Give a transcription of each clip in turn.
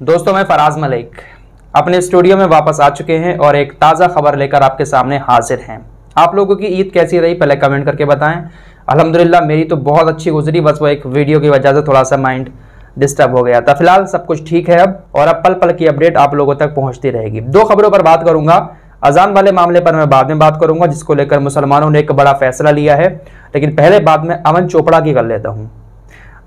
दोस्तों मैं फराज मलिक अपने स्टूडियो में वापस आ चुके हैं और एक ताज़ा खबर लेकर आपके सामने हाजिर हैं आप लोगों की ईद कैसी रही पहले कमेंट करके बताएं अल्हम्दुलिल्लाह मेरी तो बहुत अच्छी गुजरी बस वो एक वीडियो की वजह से थोड़ा सा माइंड डिस्टर्ब हो गया था फिलहाल सब कुछ ठीक है अब और अब पल पल की अपडेट आप लोगों तक पहुंचती रहेगी दो खबरों पर बात करूंगा अजान वाले मामले पर मैं बाद में बात करूँगा, जिसको लेकर मुसलमानों ने एक बड़ा फैसला लिया है। लेकिन पहले बाद में अमन चोपड़ा की कर लेता हूँ।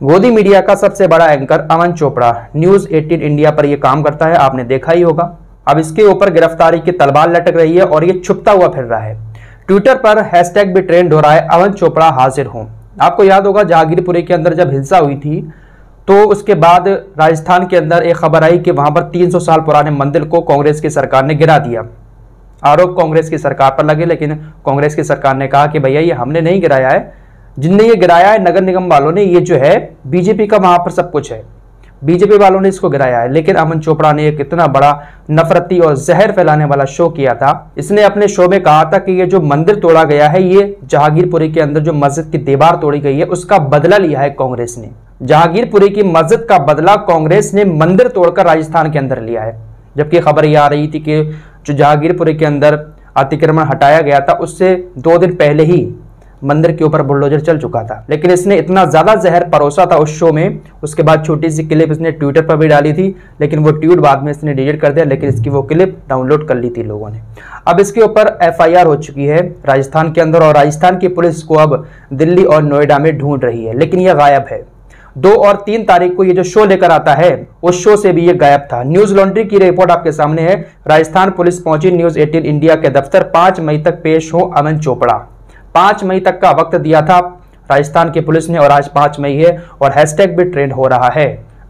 गोदी मीडिया का सबसे बड़ा anchor Aman Chopra. News 18 India पर यह काम करता है, आपने देखा ही होगा। अब इसके ऊपर गिरफ्तारी की तलवार लटक रही है और ये छुपता हुआ फिर रहा है। ट्विटर पर हैशटैग भी ट्रेंड हो रहा है, अमन चोपड़ा हाजिर हूँ। आपको याद होगा, जहांगीरपुरी के अंदर जब हिंसा हुई थी तो उसके बाद राजस्थान के अंदर एक खबर आई कि वहाँ पर 300 साल पुराने मंदिर को कांग्रेस की सरकार ने गिरा दिया। आरोप कांग्रेस की सरकार पर लगे, लेकिन कांग्रेस की सरकार ने कहा कि भैया, ये हमने नहीं गिराया है। जिनने ये गिराया है, नगर निगम वालों ने, ये जो है, बीजेपी का वहाँ पर सब कुछ है। बीजेपी वालों ने इसको गिराया है, लेकिन अमन चोपड़ा ने एक इतना बड़ा नफरती और जहर फैलाने वाला शो किया था। इसने अपने शो में कहा था कि ये जो मंदिर तोड़ा गया है, ये जहांगीरपुरी के अंदर जो मस्जिद की दीवार तोड़ी गई है, उसका बदला लिया है कांग्रेस ने। जहांगीरपुरी की मस्जिद का बदला कांग्रेस ने मंदिर तोड़कर राजस्थान के अंदर लिया है। जबकि खबर यह आ रही थी कि जो जहांगीरपुरी के अंदर अतिक्रमण हटाया गया था, उससे दो दिन पहले ही मंदिर के ऊपर बुलडोजर चल चुका था। लेकिन इसने इतना ज़्यादा जहर परोसा था उस शो में, उसके बाद छोटी सी क्लिप इसने ट्विटर पर भी डाली थी, लेकिन वो ट्वीट बाद में इसने डिलीट कर दिया, लेकिन इसकी वो क्लिप डाउनलोड कर ली थी लोगों ने। अब इसके ऊपर एफआईआर हो चुकी है राजस्थान के अंदर, और राजस्थान की पुलिस को अब दिल्ली और नोएडा में ढूंढ रही है, लेकिन यह गायब है। दो और तीन तारीख को ये जो शो लेकर आता है, उस शो से भी ये गायब था। न्यूज़ लॉन्ड्री की रिपोर्ट आपके सामने है। राजस्थान पुलिस पहुँची, न्यूज़ 18 इंडिया के दफ्तर। पाँच मई तक पेश हो अमन चोपड़ा। पाँच मई तक का वक्त दिया था राजस्थान की पुलिस ने और आज पाँच मई है और हैशटैग भी ट्रेंड हो रहा है।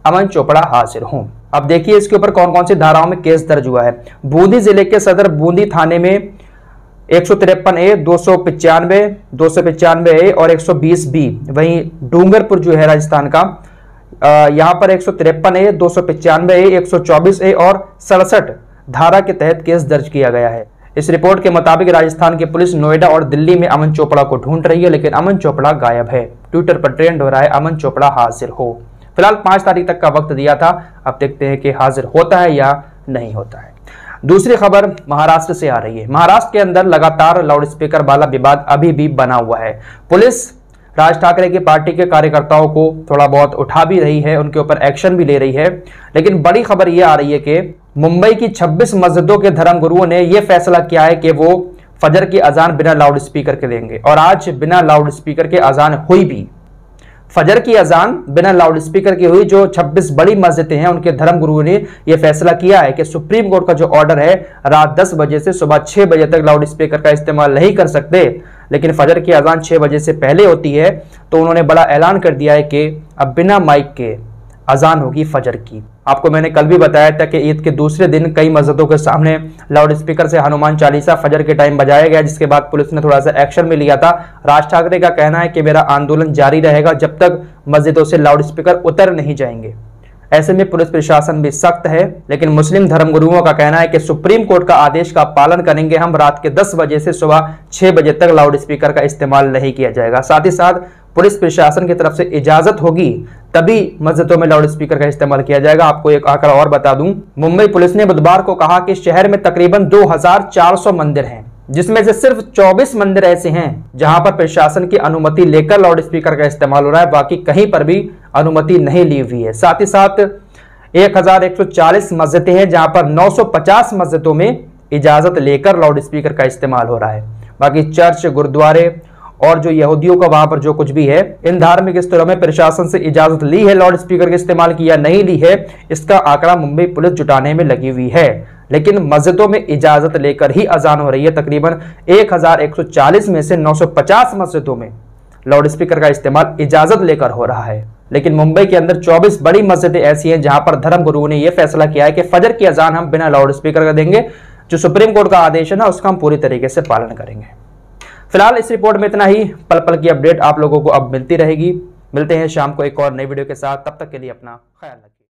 अमन चोपड़ा हाजिर हूँ। अब देखिए इसके ऊपर कौन कौन सी धाराओं में केस दर्ज हुआ है। बूंदी ज़िले के सदर बूंदी थाने में एक सौ तिरपन ए, दो सौ पचानवे, दो सौ पचानवे ए और एक सौ बीस बी। वहीं डूंगरपुर जो है राजस्थान का यहाँ पर एक सौ तिरपन ए, दो सौ पचानवे ए, एक सौ चौबीस ए और सड़सठ धारा के तहत केस दर्ज किया गया है। इस रिपोर्ट के मुताबिक राजस्थान की पुलिस नोएडा और दिल्ली में अमन चोपड़ा को ढूंढ रही है, लेकिन अमन चोपड़ा गायब है। ट्विटर पर ट्रेंड हो रहा है, अमन चोपड़ा हाजिर हो। फ़िलहाल पाँच तारीख तक का वक्त दिया था, अब देखते हैं कि हाजिर होता है या नहीं होता है। दूसरी खबर महाराष्ट्र से आ रही है। महाराष्ट्र के अंदर लगातार लाउडस्पीकर वाला विवाद अभी भी बना हुआ है। पुलिस राज ठाकरे की पार्टी के कार्यकर्ताओं को थोड़ा बहुत उठा भी रही है, उनके ऊपर एक्शन भी ले रही है। लेकिन बड़ी खबर यह आ रही है कि मुंबई की 26 मस्जिदों के धर्म गुरुओं ने यह फैसला किया है कि वो फजर की अजान बिना लाउड स्पीकर के देंगे। और आज बिना लाउड स्पीकर के अजान हुई भी। फजर की अजान बिना लाउड स्पीकर की हुई, जो 26 बड़ी मस्जिदें हैं, उनके धर्म गुरुओं ने यह फैसला किया है कि सुप्रीम कोर्ट का जो ऑर्डर है, रात 10 बजे से सुबह 6 बजे तक लाउड स्पीकर का इस्तेमाल नहीं कर सकते। लेकिन फजर की अजान 6 बजे से पहले होती है तो उन्होंने बड़ा ऐलान कर दिया है कि अब बिना माइक के अजान होगी फजर की। आपको मैंने कल भी बताया था कि ईद के दूसरे दिन कई मस्जिदों के सामने लाउड स्पीकर से हनुमान चालीसा फजर के टाइम बजाया गया, जिसके बाद पुलिस ने थोड़ा सा एक्शन में लिया था। राज ठाकरे का कहना है कि मेरा आंदोलन जारी रहेगा जब तक मस्जिदों से लाउड स्पीकर उतर नहीं जाएँगे। ऐसे में पुलिस प्रशासन भी सख्त है, लेकिन मुस्लिम धर्मगुरुओं का कहना है कि सुप्रीम कोर्ट का आदेश का पालन करेंगे हम। रात के 10 बजे से सुबह 6 बजे तक लाउड स्पीकर का इस्तेमाल नहीं किया जाएगा। साथ ही साथ पुलिस प्रशासन की तरफ़ से इजाज़त होगी। तभी मस्जिदों में लाउड स्पीकर का इस्तेमाल किया जाएगा। आपको एक आंकड़ा और बता दूँ। मुंबई पुलिस ने बुधवार को कहा कि शहर में तकरीबन 2400 मंदिर हैं, जिसमें से सिर्फ़ 24 मंदिर ऐसे हैं, जहाँ पर प्रशासन की अनुमति लेकर लाउड स्पीकर का इस्तेमाल हो रहा है। बाकी कहीं पर भी अनुमति नहीं ली हुई है। साथ ही साथ 1140 मस्जिदें हैं, जहाँ पर 950 मस्जिदों में इजाज़त लेकर लाउड स्पीकर का इस्तेमाल हो रहा है। बाकी चर्च, गुरुद्वारे और जो यहूदियों का वहाँ पर जो कुछ भी है, इन धार्मिक स्थलों में प्रशासन से इजाज़त ली है लाउड स्पीकर का इस्तेमाल किया नहीं ली है, इसका आंकड़ा मुंबई पुलिस जुटाने में लगी हुई है। लेकिन मस्जिदों में इजाज़त लेकर ही अजान हो रही है, तकरीबन 1140 में से 950 मस्जिदों में लाउड स्पीकर का इस्तेमाल इजाज़त लेकर हो रहा है। लेकिन मुंबई के अंदर 24 बड़ी मस्जिदें ऐसी हैं जहाँ पर धर्म गुरुओं ने यह फैसला किया है कि फजर की अजान हम बिना लाउड स्पीकर का देंगे। जो सुप्रीम कोर्ट का आदेश है ना, उसका हम पूरी तरीके से पालन करेंगे। फ़िलहाल इस रिपोर्ट में इतना ही। पल पल की अपडेट आप लोगों को अब मिलती रहेगी। मिलते हैं शाम को एक और नई वीडियो के साथ। तब तक के लिए अपना ख्याल रखें।